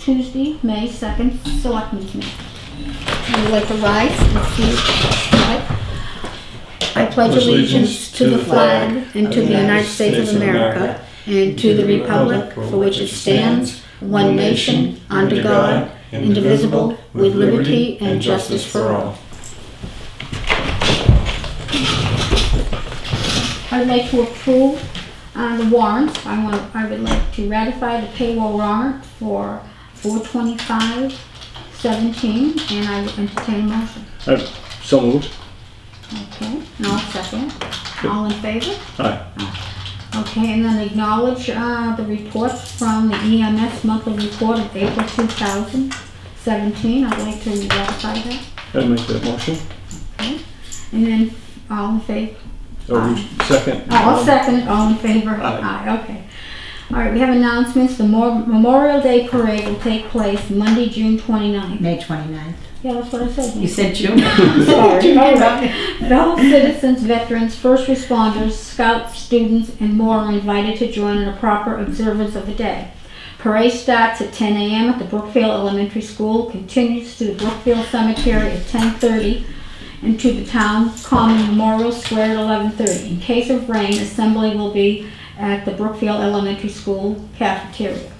Tuesday, May 2nd, Selectmen's Meeting. Would you like to rise and see? Right. I pledge allegiance to the flag and to the United States of America and to the republic for which it stands, one nation, under God, indivisible, with liberty and justice for all. I'd like to approve uh, the warrants. I want, I would like to ratify the payroll warrant for four twenty-five seventeen, and I would entertain a motion. Uh, So moved. Okay, and I'll second. All in favor? Aye. Okay, and then acknowledge, uh, the reports from the EMS monthly report of April two thousand seventeen. I'd like to ratify that. I'd make that motion. Okay, and then all in favor? Or we- second. Oh, I'll second, all in favor? Aye. okay. All right, we have announcements. The Mor- Memorial Day Parade will take place Monday, June 29th. May 29th. Yeah, that's what I said. You said June. Sorry. All right. Fellow citizens, veterans, first responders, scouts, students, and more are invited to join in a proper observance of the day. Parade starts at 10 a.m. at the Brookfield Elementary School, continues to the Brookfield Cemetery at 10:30, and to the town common Memorial Square at 11:30. In case of rain, assembly will be at the Brookfield Elementary School cafeteria.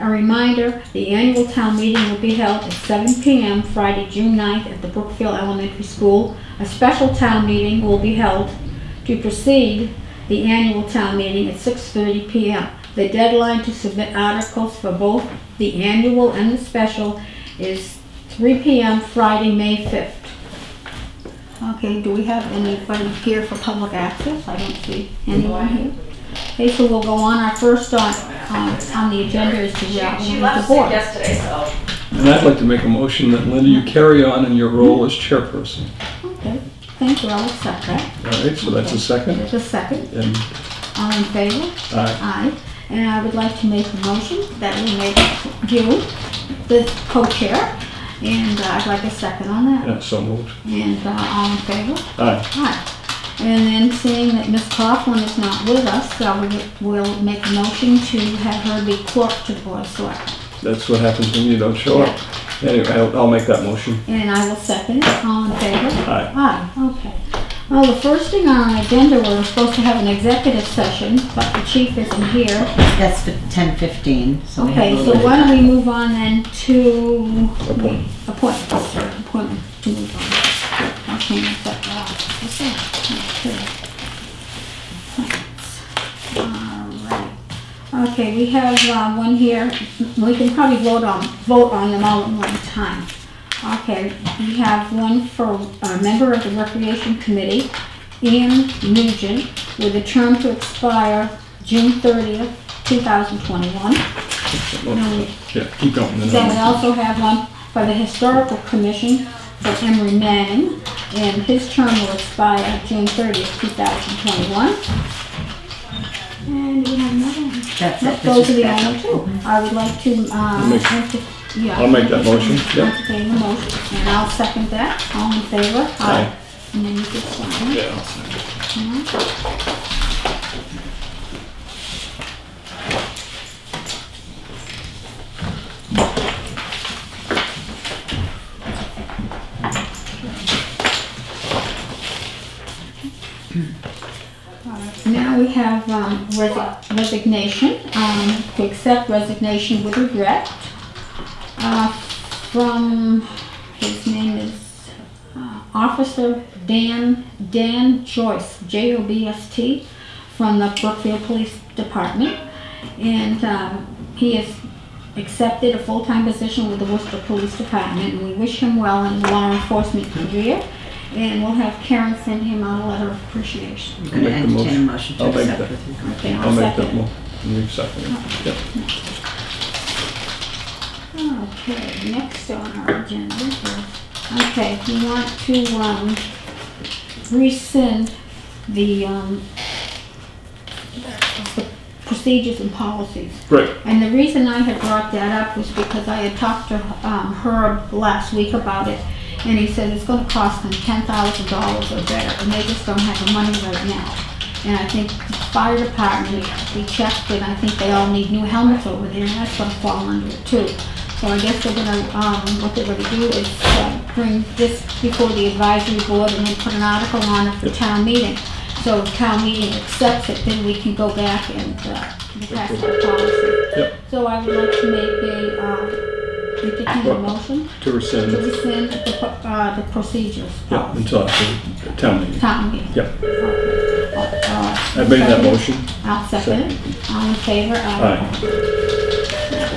A reminder, the annual town meeting will be held at 7 p.m. Friday, June 9th at the Brookfield Elementary School. A special town meeting will be held to precede the annual town meeting at 6:30 p.m. The deadline to submit articles for both the annual and the special is 3 p.m. Friday, May 5th. Okay, do we have anybody here for public access? I don't see anyone here. Okay, so we'll go on. Our first on, on, on the agenda is the, uh, She the left board. yesterday, so. And I'd like to make a motion that Linda, you carry on in your role as chairperson. Okay, thank you, I'll accept that. All right, so that's a second. There's a second. And All in favor? Aye. Aye. And I would like to make a motion that we make you the co-chair. And uh, I'd like a second on that. yeah, so moved. And uh, all in favor? Aye. Aye. And then seeing that Ms. Coughlin is not with us, uh, we will make a motion to have her be clerk to the board of selectmen. That's what happens when you don't show up. Anyway, I'll, I'll make that motion. And I will second it. All in favor? Aye. Aye, okay. Well, the first thing on our agenda, we're supposed to have an executive session, but the chief isn't here. That's for 10:15, so we have a Okay, little so bit why don't we move on then to Appointment. appointments, appointment to move on. Okay, set that. What's that? Okay. Alright. Okay, we have, uh, one here, we can probably vote on, vote on them all at one time. Okay, we have one for a member of the Recreation Committee, Ian Nugent, with a term to expire June thirtieth, two thousand twenty-one. Yeah, keep going. then Then we I'll- also have one for the Historical Commission for Emery Manning, and his term will expire June thirtieth, two thousand twenty-one. And we have another one. That's Nope, it. Those are the This only two. I would like to, uh, Make- enter- yeah. I'll make that motion, yeah. Entertain the motion, and I'll second that. All in favor? Aye. And then you can sign it. Yeah, I'll second. Now we have um, resi- resignation, um, to accept resignation with regret uh, from, his name is uh, Officer Dan, Dan Jobst, J-O-B-S-T, from the Brookfield Police Department. And um, he has accepted a full-time position with the Worcester Police Department, and we wish him well in the law enforcement career. And we'll have Karen send him out a letter of appreciation. I'm gonna entertain a motion. motion to I'll make accept that. with regret. Okay, I'll I'll make that second. mo, you second it. Okay, next on our agenda is, okay, we want to, um, rescind the, um, the procedures and policies. Right, And the reason I had brought that up was because I had talked to, um, Herb last week about it, and he said it's gonna cost them ten thousand dollars or better, and they just don't have the money right now. And I think the fire department, we checked and I think they all need new helmets over there and that's gonna fall under it too. So I guess they're gonna, um, what they're gonna do is, uh, bring this before the advisory board and then put an article on it for town meeting. So if town meeting accepts it, then we can go back and, uh, pass the policy. Yep. So I would like to make a, um, entertain a motion To to rescind, rescind the, pro- uh, the procedures. yeah, policy. until after town meeting. Town meeting. Yep. Uh, I made that motion. I'll second it. All in favor? Aye.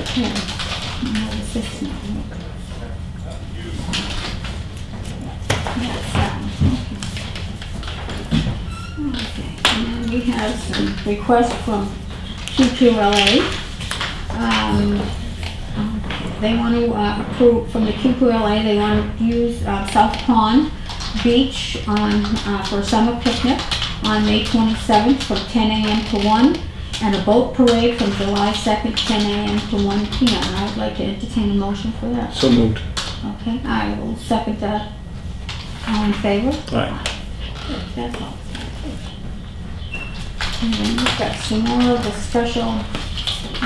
Okay. Okay. And then we have some requests from QQLA. Um, They want to uh, approve, from the QQLA, they want to use uh, South Pond Beach on, uh, for a summer picnic on May 27th from 10 a.m. to 1, and a boat parade from July 2nd, 10 a.m. to 1 p.m. I would like to entertain a motion for that. So moved. Okay, I will second that. All in favor? Aye. That's all. And then we've got some more of the special,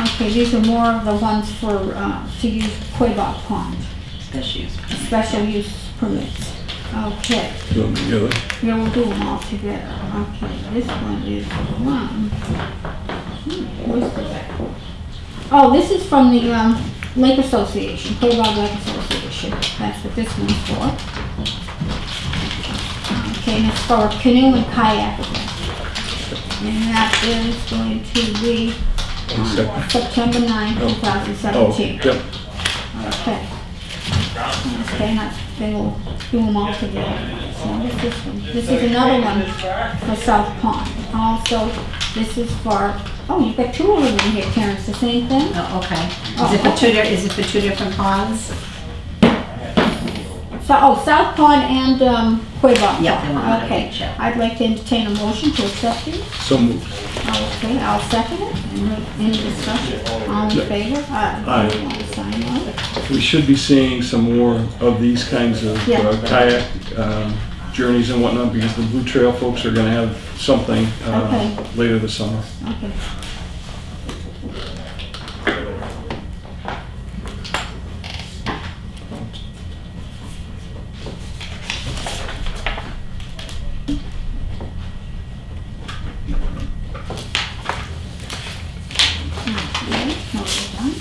okay, these are more of the ones for, uh, to use Quaboag Pond, Special use. special use permits. Okay, Do them together. yeah, we'll do them all together. Okay, this one is one. Oh, this is from the, um, Lake Association, Quaboag Lake Association. That's what this one's for. Okay, and it's for canoe and kayak. And that is going to be September 9, Oh. 2017. Oh, yep, Okay. Okay, now, they will do them all together. So this one? This is another one for South Pond. Also, this is for, oh, you've got two of them in here, Karen, it's the same thing? Oh, okay. Oh, Is it for okay. two, di- is it for two different ponds? So, oh, South Pond and, um, Quaboag Yeah, they want Pond. Okay, each. I'd like to entertain a motion to accept these. so moved. Okay, I'll second it. Any- Any discussion? All in favor? Aye. Aye. You want to sign on? We should be seeing some more of these kinds of Yeah. uh, kayak um, journeys and whatnot, because the Blue Trail folks are gonna have something uh, Okay. later this summer. Okay. Okay, now we're done.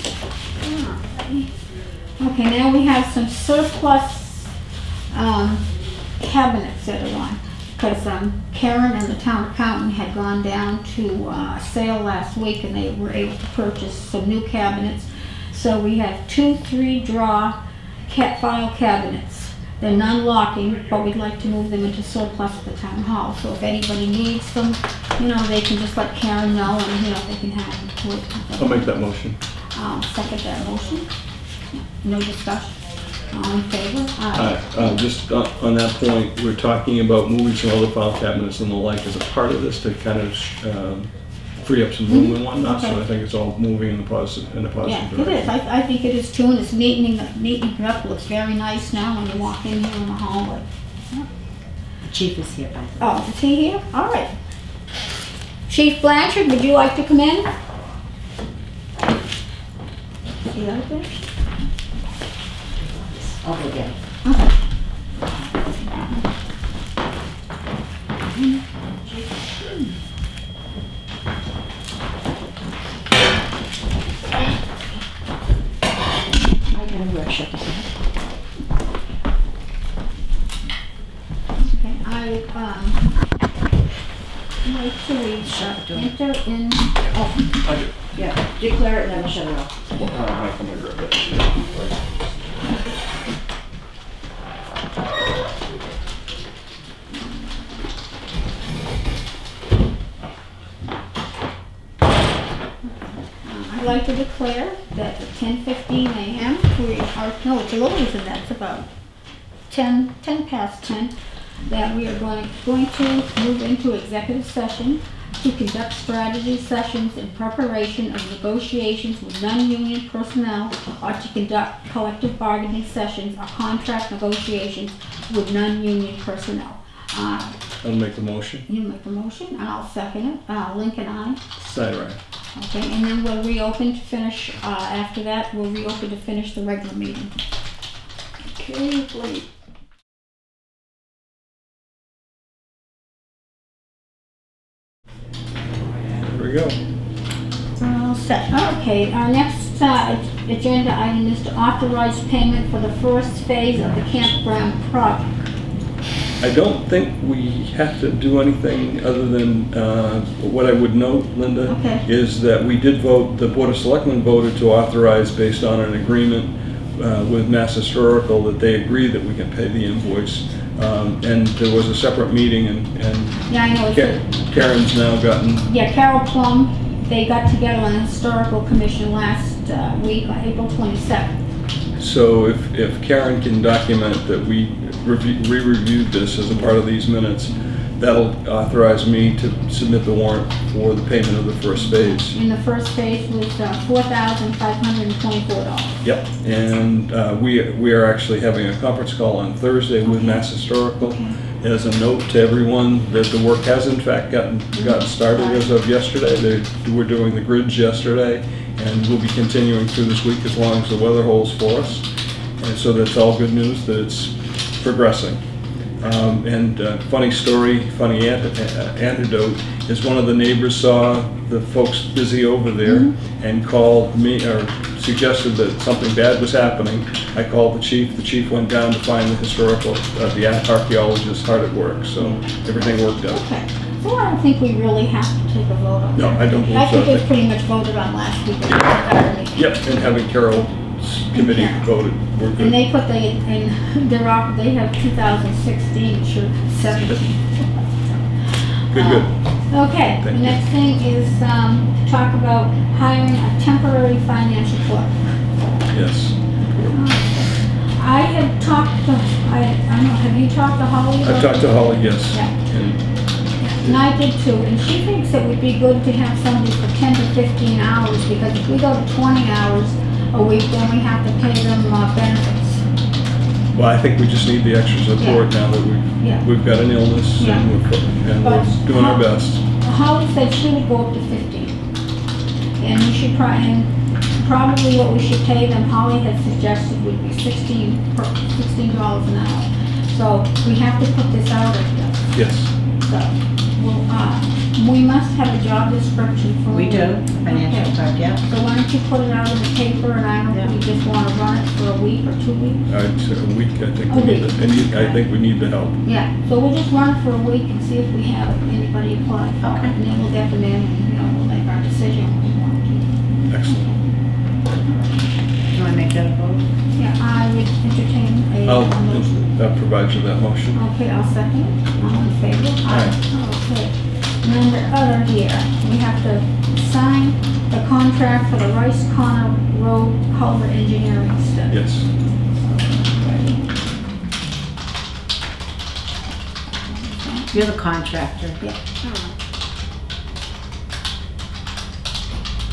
Alright. Okay, now we have some surplus, um, cabinets that are on. Because, um, Karen and the town accountant had gone down to, uh, a sale last week and they were able to purchase some new cabinets. So we have two three-draw cat file cabinets. They're non-locking, but we'd like to move them into surplus at the town hall. So if anybody needs them, you know, they can just let Karen know and, you know, they can have them. I'll make that motion. I'll second that motion. No discussion? All in favor? Uh, uh, Just on on that point, we're talking about moving some other file cabinets and the like as a part of this to kind of um, free up some room and whatnot, so I think it's all moving in the positive, in the Yeah, positive it is. direction. I, I think it is too, and it's neatening, neatening it up. Looks very nice now when you walk in here in the hallway. The chief is here, by the way. Oh, is he here? All right. Chief Blanchard, would you like to come in? Is he out there? Over there. I got a workshop. This. Okay, I, um, like to read, uh, enter in, oh, Yeah, declare it and then we'll shut it off. I'd like to declare that at ten fifteen AM, we are, no, it's a little later than that, it's about ten, ten past ten, that we are going, going to move into executive session to conduct strategy sessions in preparation of negotiations with non-union personnel or to conduct collective bargaining sessions or contract negotiations with non-union personnel. Uh, I'll make the motion. You make the motion, and I'll second it. Uh, Lincoln, aye. Snyder, aye. Okay, and then we'll reopen to finish, uh, after that, we'll reopen to finish the regular meeting. Okay, great. There we go. All set. Okay, our next uh, agenda item is to authorize payment for the first phase of the campground project. I don't think we have to do anything other than, uh, what I would note, Linda, Okay. is that we did vote, the Board of Selectmen voted to authorize based on an agreement uh, with Mass Historical that they agree that we can pay the invoice. Um, And there was a separate meeting and and Yeah, I know, it's, Ka- a- Karen's now gotten, yeah, Carol Plum, they got together on the historical commission last uh, week, on April twenty-second. so if if Karen can document that we re-reviewed this as a part of these minutes, that'll authorize me to submit the warrant for the payment of the first phase. And the first phase was uh, four thousand five hundred and twenty-four dollars. Yep, and uh, we, we are actually having a conference call on Thursday with Mass Historical. As a note to everyone, that the work has in fact gotten, gotten started as of yesterday. They were doing the grids yesterday, and we'll be continuing through this week as long as the weather holds for us. And so that's all good news, that it's progressing. Um, And uh, funny story, funny ante- uh, antidote, is one of the neighbors saw the folks busy over there and called me, or suggested that something bad was happening. I called the chief, the chief went down to find the historical, uh, the archaeologist hard at work, so everything worked out. Okay, so I don't think we really have to take a vote on that. No, I don't believe I so. think it was pretty much voted on last week. Yep, and having Carol's committee voted, we're And good. they put the, in their, op- they have 2016, sure, 17. Good, good. Okay, the Thank you. next thing is, um, to talk about hiring a temporary financial clerk. Yes. I had talked to, I, I don't know, have you talked to Holly? I've talked to Holly, yes. Yeah. And And I did too, and she thinks it would be good to have somebody for ten to fifteen hours, because if we go to twenty hours a week, then we have to pay them uh, benefits. Well, I think we just need the extra support now that Yeah. we've, we've got an illness Yeah. and we're, and But we're doing our best. Holly said she would go up to fifty. And we should try, and probably what we should pay them, Holly had suggested would be sixteen, per sixteen dollars an hour. So we have to put this out again, Yes. so, well, uh, we must have a job description for. We do, financial Okay. clerk, yeah. So why don't you put it out in the paper, and I don't know if you just wanna run it for a week or two weeks? Uh, I'd say a week, I think A we need, the- and you- I think we need the help. Yeah, so we'll just run it for a week and see if we have anybody apply for it, Okay. and then we'll get them in, and, you know, we'll make our decision when we want to. Excellent. You wanna make that a vote? Yeah, I would entertain a I'll, a motion. that provides you that motion. Okay, I'll second it, all in favor? Aye. Oh, okay, and then the other here, we have to sign the contract for the Rice Corner Road Culvert Engineering Study. Yes. You're the contractor. Yeah.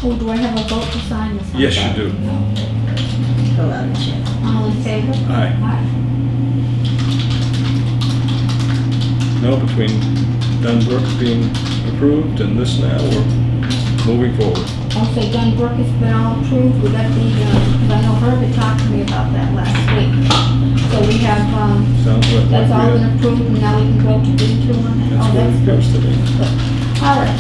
Oh, do I have a vote to sign this? Yes, you do. No. Fill out the check. All in favor? Aye. No, between Dunbrook being approved and this now, we're moving forward. Okay, Dunbrook has been all approved, we got the, uh, 'cause I know Herbert talked to me about that last week. So we have, um, Sounds like. that's like all been approved, and now we can go to B two on it. That's Oh, what it good. appears to be. Good. All right.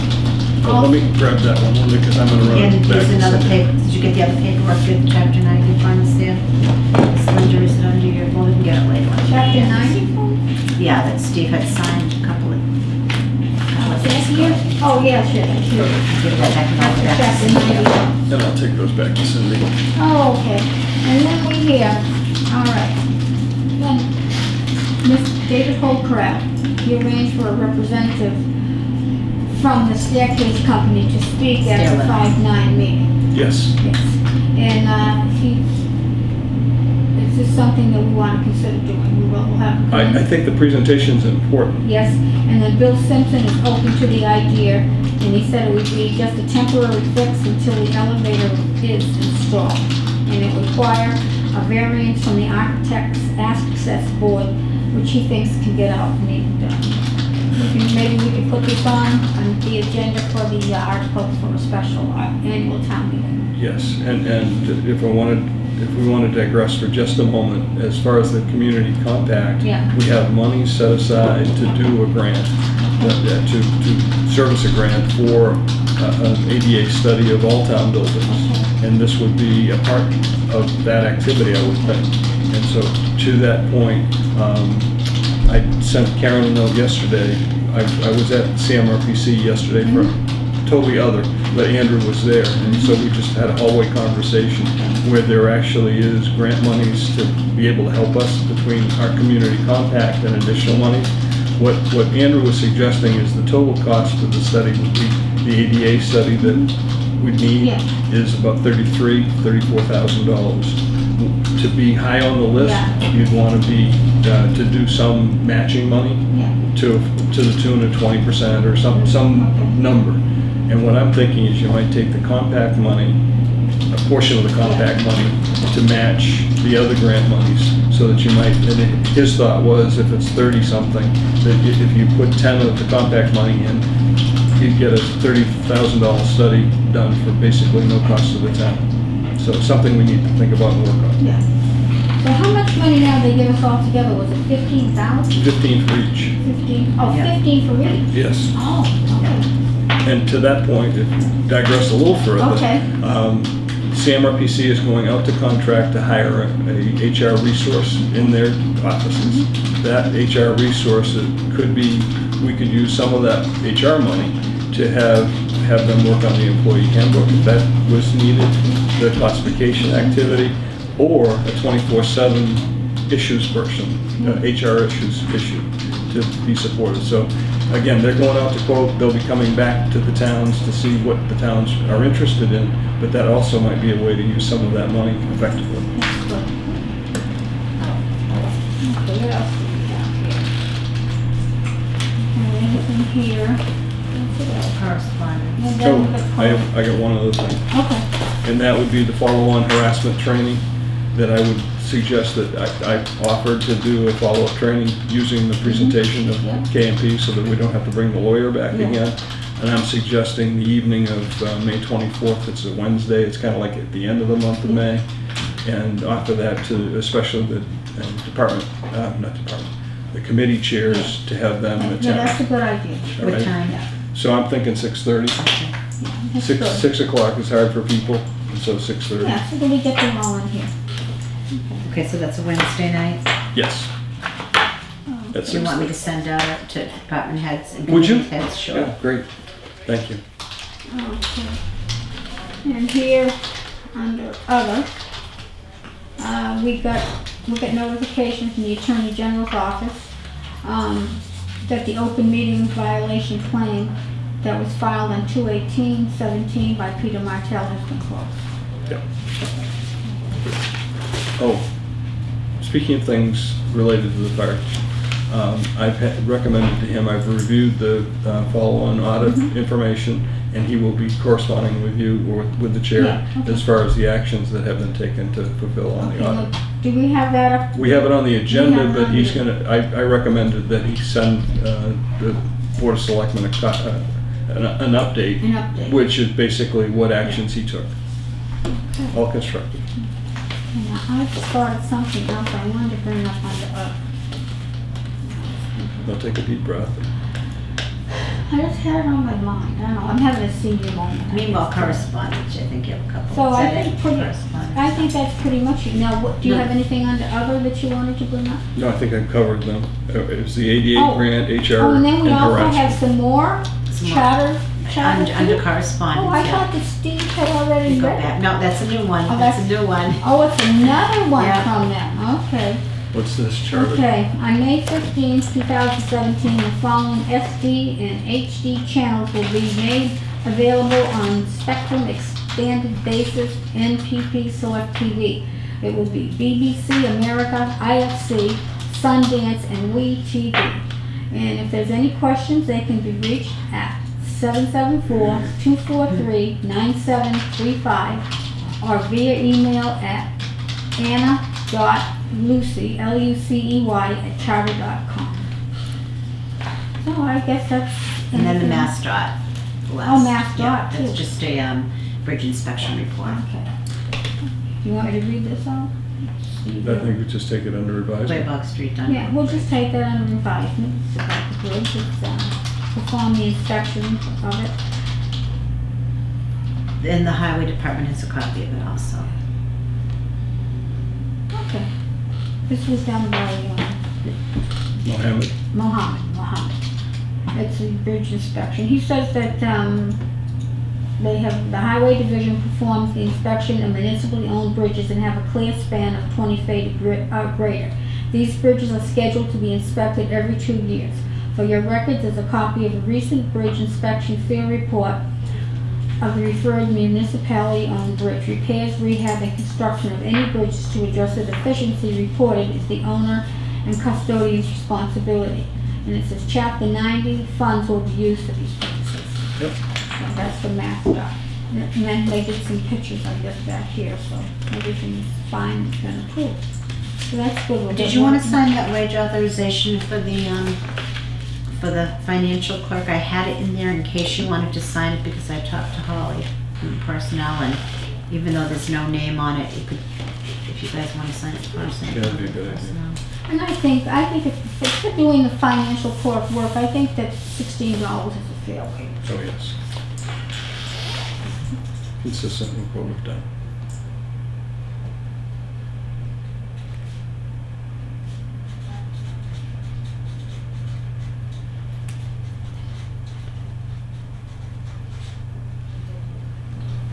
Well, Let me grab that one, Linda, because I'm gonna run And back. there's another paper, did you get the other paperwork, good chapter ninety funds there? Slender, is it under your, well, we can get it later. on. Chapter ninety? Yeah, that Steve had signed a couple of. Is? Oh, yes, yes, yes. Give that back and all That's that. chapter ninety form. I'll take those back to Cindy. Oh, okay. And then we have, all right. Then, Mr. David Holcraft, he arranged for a representative from the staircase company to speak at the Stairlift. five-nine meeting. Yes. Yes. And, uh, he, is this something that we want to consider doing? We will have him I. I think the presentation's important. Yes, and then Bill Simpson is open to the idea, and he said it would be just a temporary fix until the elevator is installed. And it would require a variance from the architect's access board, which he thinks can get out and even done. we can- maybe we could put this on, on the agenda for the uh, article for a special uh, annual town meeting. Yes, and, and if I wanted, if we want to digress for just a moment, as far as the community compact, Yeah. we have money set aside to do a grant, uh, uh, to, to service a grant for uh, an ADA study of all town buildings. And this would be a part of that activity, I would think. And so, to that point, um, I sent Karen a note yesterday. I, I was at CMRPC yesterday for totally other, but Andrew was there. And so we just had a hallway conversation where there actually is grant monies to be able to help us between our community compact and additional monies. What, what Andrew was suggesting is the total cost of the study would be, the ADA study that we'd need Yeah. is about thirty-three, thirty-four thousand dollars. To be high on the list, Yeah. you'd want to be, uh, to do some matching money Yeah, to, to the tune of twenty percent or some, some number. And what I'm thinking is you might take the compact money, a portion of the compact money, to match the other grant monies, so that you might, and it- his thought was, if it's thirty-something, that i- if you put ten of the compact money in, you'd get a thirty thousand dollar study done for basically no cost to the town. So it's something we need to think about and work on. yeah. So how much money now they give us all together? Was it fifteen thousand? Fifteen for each, Fifteen? Oh, Yeah. fifteen for each? yes. Oh, okay. And to that point, if you digress a little further. Okay. um, CMRPC is going out to contract to hire a a HR resource in their offices. That HR resource it could be, we could use some of that HR money to have, have them work on the employee handbook if that was needed, the classification activity, or a 24/7 issues person, uh, HR issues issue to be supported. So again, they're going out to quote, they'll be coming back to the towns to see what the towns are interested in, but that also might be a way to use some of that money effectively. Okay, what else do we have here? Anything here? What's it? Correspondence. And So then we got- I have, I got one other thing, Okay, and that would be the follow-on harassment training that I would suggest that I, I offered to do a follow-up training using the presentation of Yeah. KMP so that we don't have to bring the lawyer back Yeah. again. And I'm suggesting the evening of uh, May 24th, it's a Wednesday, it's kind of like at the end of the month of May. And offer that to especially the uh, department, uh, not department, the committee chairs to have them yeah, attend. that's a good idea. All What right. time? So I'm thinking 6:30. Okay. That's Six, good. six o'clock is hard for people, and so 6:30. Yeah, so then we get them all in here. Okay, so that's a Wednesday night. Yes. At Do you want me to send out to department heads and Would you? committee heads? Sure. Yeah, great. Thank you. Okay. And here, under other, uh, we got, we got notification from the Attorney General's office, um, that the open meeting violation claim that was filed on two eighteen seventeen by Peter Martell has been closed. Yeah. Oh, speaking of things related to the fire, um, I've had- recommended to him, I've reviewed the uh, follow-on audit Mm-hmm. information, and he will be corresponding with you or with the chair Yeah, okay. as far as the actions that have been taken to fulfill on the audit. do we have that up? We have it on the agenda, but he's gonna, I, I recommended that he send, uh, the Board of Selectmen a, co- uh, an, an update, An update? which is basically what actions he took, all constructive. Yeah, I just thought of something else I wanted to bring up under other. Now take a deep breath. I just had it on my mind, I don't know, I'm having a senior moment. Meanwhile, correspondence, I think you have a couple. So Is I that think it? pretty, Correspondence. I think that's pretty much it. Now, what, do you No. have anything under other that you wanted to bring up? No, I think I've covered them. Uh, It was the ADA Oh. grant, HR, Oh, and and then we also have harassment. some more Some more. charter, charter. Under, under correspondence, Oh, I yeah. thought that Steve had already You go read. back, no, that's a new one, Oh, that's a new one. Oh, it's another one Yeah. from them, okay. What's this charter? Okay, on May fifteenth, two thousand seventeen, the following SD and HD channels will be made available on Spectrum Expanded Basic NPP Select TV. It will be BBC America, IFC, Sundance, and WE TV. And if there's any questions, they can be reached at 774-243-9735 or via email at anna.lucey, L-U-C-E-Y, at charter.com. So I guess that's. And then the anything- MassDOT. last- Oh, Mass yeah, Dot, That's too. just a, um, bridge inspection report. Okay. You want me to read this out? I think we just take it under advisement. Quaboag Street done. Yeah, we'll just take that under advisement, it's about the it's, uh, perform the inspection of it. And the highway department has a copy of it also. Okay. This was done by, um, Mohammed, Mohammed, Mohammed. It's a bridge inspection. He says that, um, they have, the highway division performs the inspection of municipally owned bridges and have a clear span of twenty feet or uh, greater. These bridges are scheduled to be inspected every two years. For your records is a copy of a recent bridge inspection field report of the referred municipality-owned bridge. Repairs, rehab, and construction of any bridges to address the deficiency reported is the owner and custodian's responsibility. And it says chapter ninety, funds will be used for these purposes. Yep. So that's the math stuff. And then they did some pictures, I guess, back here, so everything's fine, it's been approved. So that's good. Did you wanna sign that wage authorization for the, um, for the financial clerk? I had it in there in case you wanted to sign it because I talked to Holly from personnel and even though there's no name on it, you could, if you guys wanna sign it first. Yeah, that'd be a good idea. And I think, I think if, if they're doing the financial clerk work, I think that sixteen dollars is a fair wage. oh yes. Consistent with what we've done.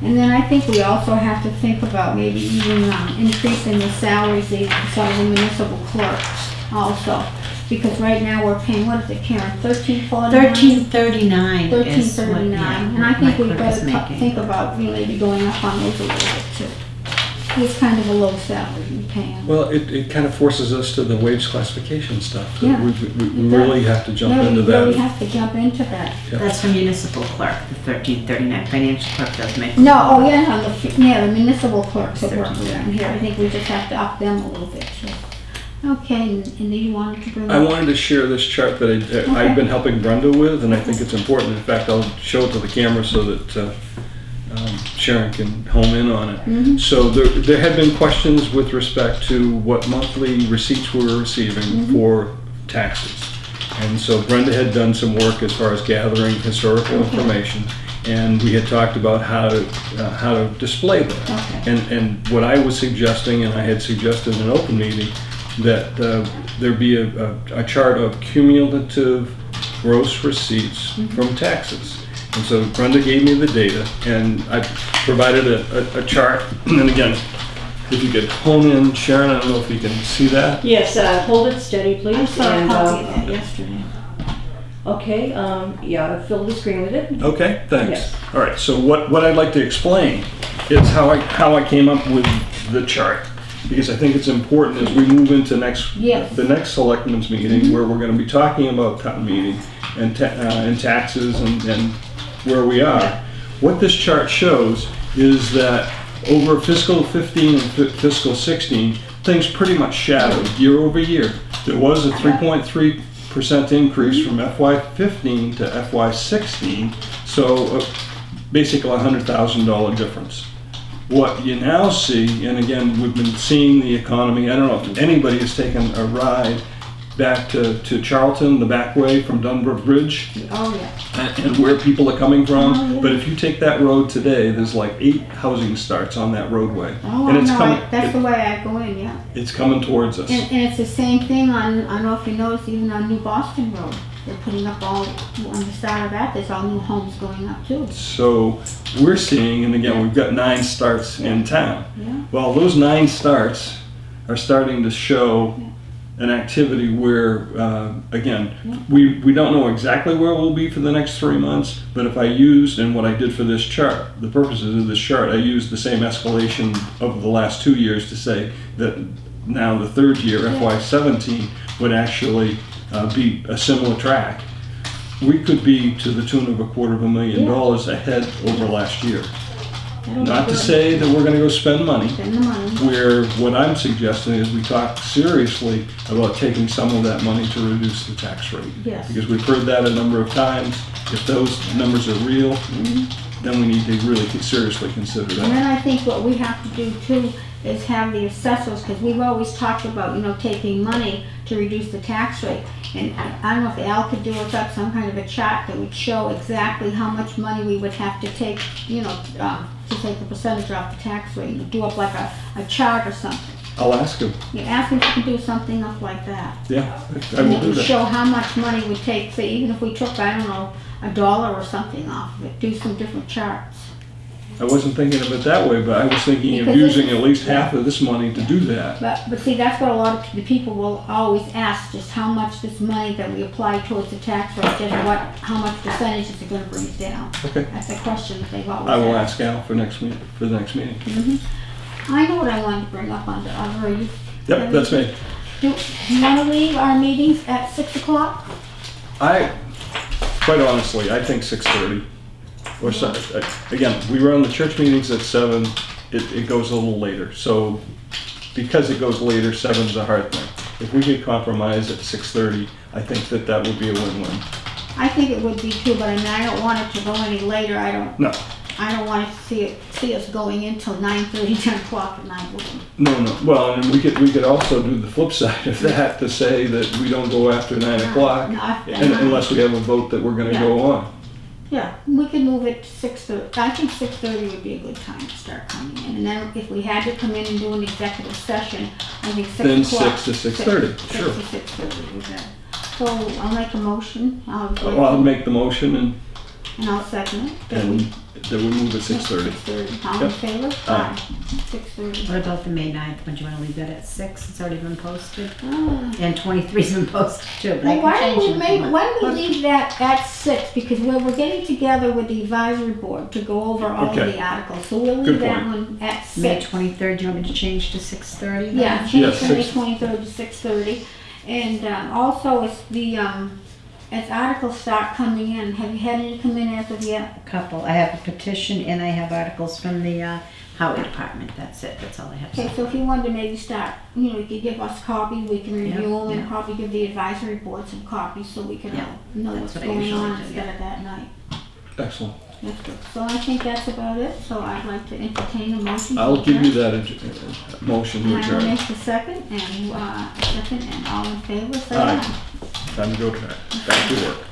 And then I think we also have to think about maybe even um, increasing the salaries of some of the municipal clerks also. Because right now we're paying, what is it, Karen, thirteen forty-nine? Thirteen thirty-nine Thirteen is what, yeah, thirty-nine, and I think my we clerk is better making. think about, maybe going up on those a little bit too. It's kind of a low salary we pay 'em. Well, it, it kind of forces us to the wage classification stuff. that Yeah, We, we- we it really have to jump Yeah, into we really that. have to jump into that. Yeah. That's for municipal clerk, the thirteen thirty-nine, financial clerk does make. No, oh yeah, no, the, f- yeah, the municipal clerks that work Thirteen. around here, I think we just have to up them a little bit, so. Okay, and and then you wanted to bring I up, wanted to share this chart that I, Okay. I've been helping Brenda with, and I think it's important. In fact, I'll show it to the camera so that uh, Sharon can home in on it. Mhm. So there, there had been questions with respect to what monthly receipts we were receiving Mm-hmm. for taxes. And so Brenda had done some work as far as gathering historical Okay. information, and we had talked about how to, uh, how to display that. Okay. And, and what I was suggesting, and I had suggested in an open meeting, that uh, there be a, a, a chart of cumulative gross receipts from taxes. And so Brenda gave me the data, and I provided a, a, a chart. And again, if you could hone in, Sharon, I don't know if you can see that. Yes, uh, hold it steady, please. I saw a and, copy of uh, that yesterday. Okay, um, yeah, I filled the screen with it. Okay, thanks. Yes. All right, so what, what I'd like to explain is how I, how I came up with the chart. Because I think it's important as we move into next, Yes. the next selectmen's meeting, where we're gonna be talking about town meeting and ta, uh, and taxes and, and where we are. What this chart shows is that over fiscal fifteen and fiscal sixteen, things pretty much shadowed year over year. There was a three point three percent increase from FY fifteen to FY sixteen, so uh, basically a hundred thousand dollar difference. What you now see, and again, we've been seeing the economy, I don't know if anybody has taken a ride back to, to Charlton, the back way from Dunbrook Bridge, Oh, yeah. and and where people are coming Oh, from. yeah. But if you take that road today, there's like eight housing starts on that roadway. Oh, And I it's know, coming, I- that's the it- way I go in, yeah. it's coming towards us. And, and it's the same thing on, I don't know if you noticed, even on New Boston Road. They're putting up all, on the side of that, there's all new homes going up too. So we're seeing, and again, we've got nine starts in town. Yeah. Well, those nine starts are starting to show an activity where, uh, again, we, we don't know exactly where we'll be for the next three months, but if I used, and what I did for this chart, the purposes of this chart, I used the same escalation of the last two years to say that now the third year, FY seventeen, would actually uh, be a similar track. We could be to the tune of a quarter of a million dollars ahead over last year. Not to say that we're gonna go spend money. Spend the money. Where, what I'm suggesting is we talk seriously about taking some of that money to reduce the tax rate. Yes. Because we've heard that a number of times. If those numbers are real, mm-hmm. then we need to really seriously consider that. And that. then I think what we have to do too is have the assessors, because we've always talked about, you know, taking money to reduce the tax rate. And I don't know if Al could do us up some kind of a chart that would show exactly how much money we would have to take, you know, um, to take the percentage off the tax rate. Do up like a, a chart or something. I'll ask him. You ask him if he can do something up like that. Yeah, I And will do that. show how much money would take, say even if we took, I don't know, a dollar or something off of it, do some different charts. I wasn't thinking of it that way, but I was thinking of Because using at least half of this money to do that. But, but see, that's what a lot of the people will always ask, just how much this money that we apply towards the tax rate, and what, how much percentage is it gonna bring it down? Okay. That's a question that they've always I will asked. ask Al for next meet, for the next meeting. Mm-hmm. I know what I wanted to bring up under other, you, Yep, that's me. do do you wanna leave our meetings at six o'clock? I, quite honestly, I think six thirty. Or so, uh, again, we run the church meetings at seven, it, it goes a little later, so because it goes later, seven's a hard thing. If we could compromise at six thirty, I think that that would be a win-win. I think it would be too, but I mean, I don't want it to go any later, I don't, No, I don't want to see it, see us going until nine thirty, ten o'clock at night no, no, well, and we could, we could also do the flip side of that, to say that we don't go after nine o'clock, No, unless we have a vote that we're gonna go on. Yeah, we could move it to six thirty, I think six thirty would be a good time to start coming in, and then if we had to come in and do an executive session, I think six Then six to 6:30, Six sure. to six thirty. So I'll make a motion, I'll, Well, I'll make the motion and, and I'll second it. that and we- that we move at six thirty. Six thirty, all in Yep. favor? Aye. Six thirty. What about the May 9th? Would you wanna leave that at six? It's already been posted. Ah. And 23's been posted too, but I Well, why can don't change we it. make, want. why don't we leave that at six, because we're, we're getting together with the advisory board to go over all of Okay. the articles, so we'll Good leave that one at May six. 23rd, do you want me to change to 6:30? then? Yeah, Yes, change from May six. twenty-third to six thirty, and, um, also it's the, um, as articles start coming in, have you had any come in as of yet? A couple. I have a petition and I have articles from the uh, highway department. That's it. That's all I have. Okay, so if you wanted to maybe start, you know, you could give us copies, we can review Yeah, them, and probably give the advisory board some copies, so we can Yeah, know that's what's what I going usually on do, instead yeah. of that night. Excellent. That's good. So I think that's about it, so I'd like to entertain a motion. to I'll give you adjourn. that adj- uh, motion to And I will adjourn. make the second, and, uh, second, and all in favor, say Aye. aye. Time to go back, to work.